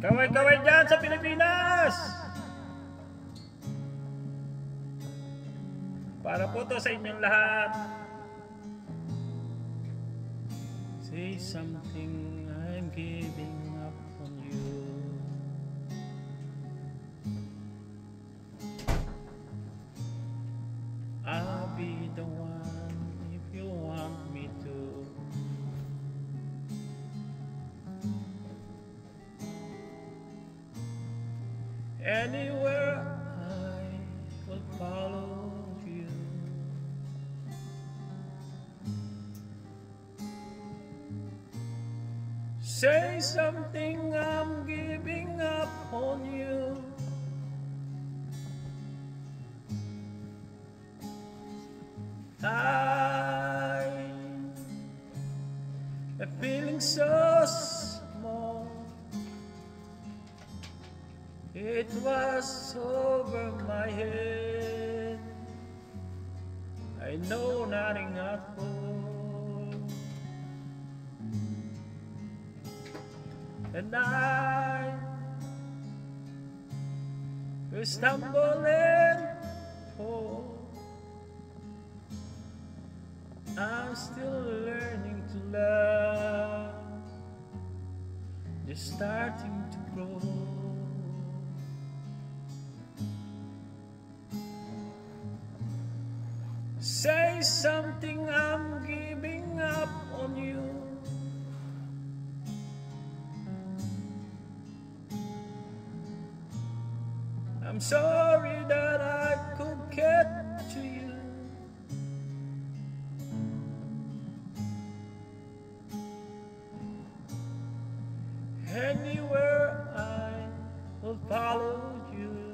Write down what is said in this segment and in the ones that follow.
Kaway-kaway dyan sa Pilipinas! Para po to sa inyong lahat. Say something, I'm giving Anywhere I will follow you. Say something, I'm giving up on you. I am feeling so small. It was over my head. I know nothing at all. And I will stumble and fall. I'm still learning to love, just starting Say something, I'm giving up on you. I'm sorry that I could get to you. Anywhere I will follow you.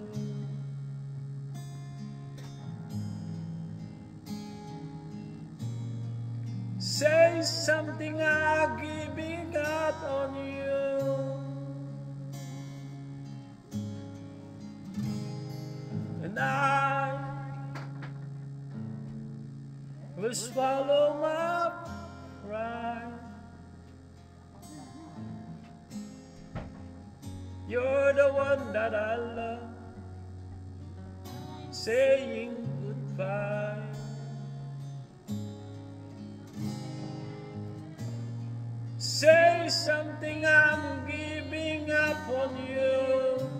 Say something, I'm giving up on you. And I will swallow my pride. You're the one that I love, saying goodbye. Say something, I'm giving up on you.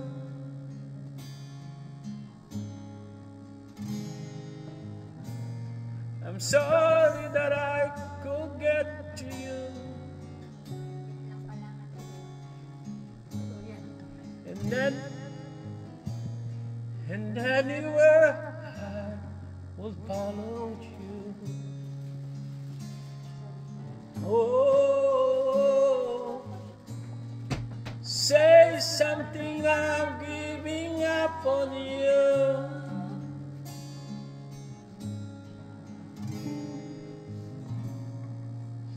I'm sorry that I could get to you. And then, and anywhere I will follow I'm giving up on you.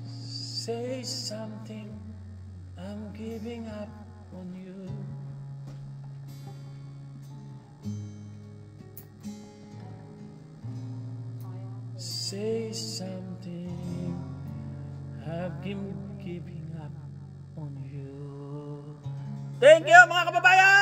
Say something, I'm giving up on you. Say something, I've been giving up on you. Thank you mga kababayan!